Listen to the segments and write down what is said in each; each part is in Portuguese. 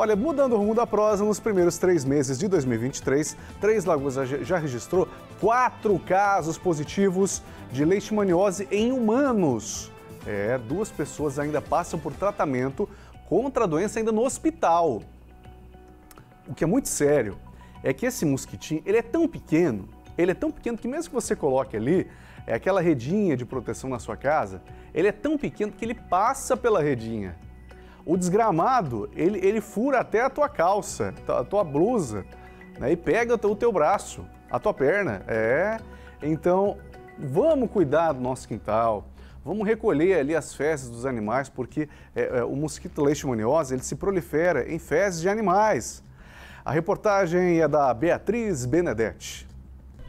Olha, mudando o rumo da prosa, nos primeiros três meses de 2023, Três Lagoas já registrou quatro casos positivos de leishmaniose em humanos. É, duas pessoas ainda passam por tratamento contra a doença ainda no hospital. O que é muito sério é que esse mosquitinho, ele é tão pequeno, ele é tão pequeno que mesmo que você coloque ali é aquela redinha de proteção na sua casa, ele é tão pequeno que ele passa pela redinha. O desgramado, ele, ele fura até a tua calça, a tua blusa, né? e pega o teu braço, a tua perna. É. Então, vamos cuidar do nosso quintal. Vamos recolher ali as fezes dos animais, porque é, é, o mosquito leishmaniose ele se prolifera em fezes de animais. A reportagem é da Beatriz Benedetti.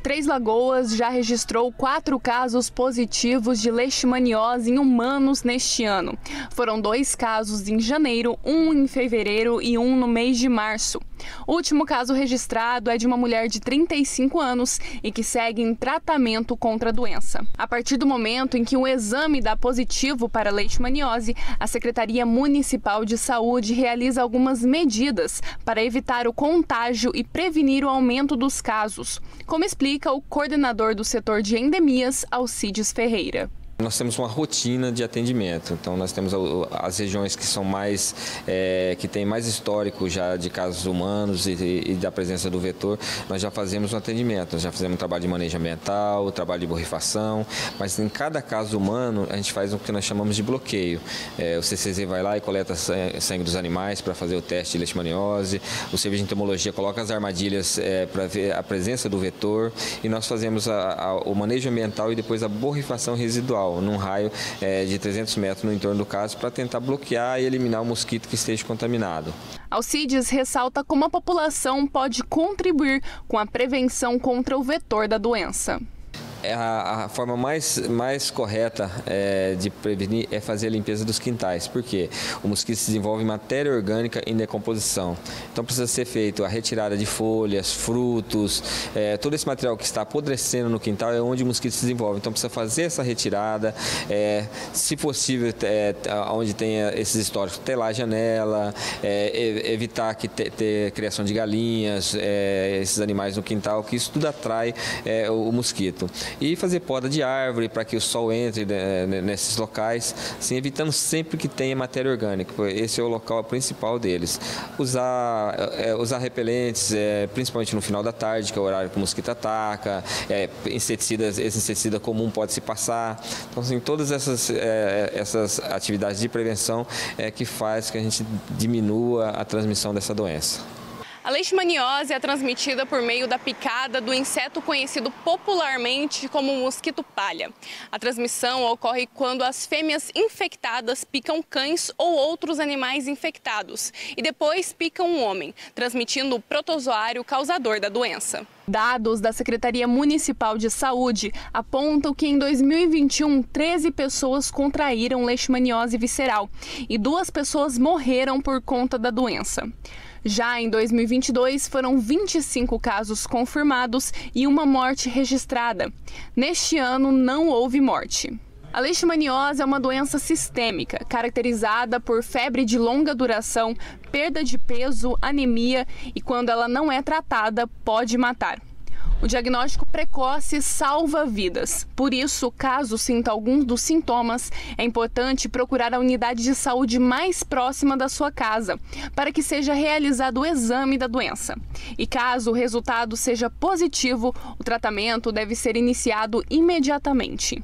Três Lagoas já registrou quatro casos positivos de leishmaniose em humanos neste ano. Foram dois casos em janeiro, um em fevereiro e um no mês de março. O último caso registrado é de uma mulher de 35 anos e que segue em tratamento contra a doença. A partir do momento em que o exame dá positivo para leishmaniose, a Secretaria Municipal de Saúde realiza algumas medidas para evitar o contágio e prevenir o aumento dos casos, como explica o coordenador do setor de endemias, Alcides Ferreira. Nós temos uma rotina de atendimento, então nós temos as regiões que são mais, é, que tem mais histórico já de casos humanos e, e, da presença do vetor, nós já fazemos um atendimento, nós já fazemos um trabalho de manejo ambiental, trabalho de borrifação, mas em cada caso humano a gente faz o que nós chamamos de bloqueio. É, o CCZ vai lá e coleta sangue dos animais para fazer o teste de leishmaniose, o serviço de entomologia coloca as armadilhas é, para ver a presença do vetor e nós fazemos a, a, o manejo ambiental e depois a borrifação residual num raio é, de 300 metros no entorno do caso, para tentar bloquear e eliminar o mosquito que esteja contaminado. Alcides ressalta como a população pode contribuir com a prevenção contra o vetor da doença. É a, a, forma mais, mais correta é, de prevenir é fazer a limpeza dos quintais, porque o mosquito se desenvolve matéria orgânica em decomposição. Então precisa ser feito a retirada de folhas, frutos, é, todo esse material que está apodrecendo no quintal é onde o mosquito se desenvolve. Então precisa fazer essa retirada, é, se possível, é, onde tenha esses históricos, telar a janela, é, evitar que te, ter criação de galinhas, esses animais no quintal, que isso tudo atrai o mosquito e fazer poda de árvore para que o sol entre né, né, nesses locais, assim, evitando sempre que tenha matéria orgânica, esse é o local principal deles. Usar, é, usar repelentes, é, principalmente no final da tarde, que é o horário que o mosquito ataca, é, inseticidas, esse inseticida comum pode se passar. Então, assim, todas essas, é, essas atividades de prevenção é que faz que a gente diminua a transmissão dessa doença. A leishmaniose é transmitida por meio da picada do inseto conhecido popularmente como mosquito palha. A transmissão ocorre quando as fêmeas infectadas picam cães ou outros animais infectados e depois picam um homem, transmitindo o protozoário causador da doença. Dados da Secretaria Municipal de Saúde apontam que em 2021, 13 pessoas contraíram leishmaniose visceral e duas pessoas morreram por conta da doença. Já em 2022, foram 25 casos confirmados e uma morte registrada. Neste ano, não houve morte. A leishmaniose é uma doença sistêmica, caracterizada por febre de longa duração, perda de peso, anemia e, quando ela não é tratada, pode matar. O diagnóstico precoce salva vidas. Por isso, caso sinta algum dos sintomas, é importante procurar a unidade de saúde mais próxima da sua casa, para que seja realizado o exame da doença. E caso o resultado seja positivo, o tratamento deve ser iniciado imediatamente.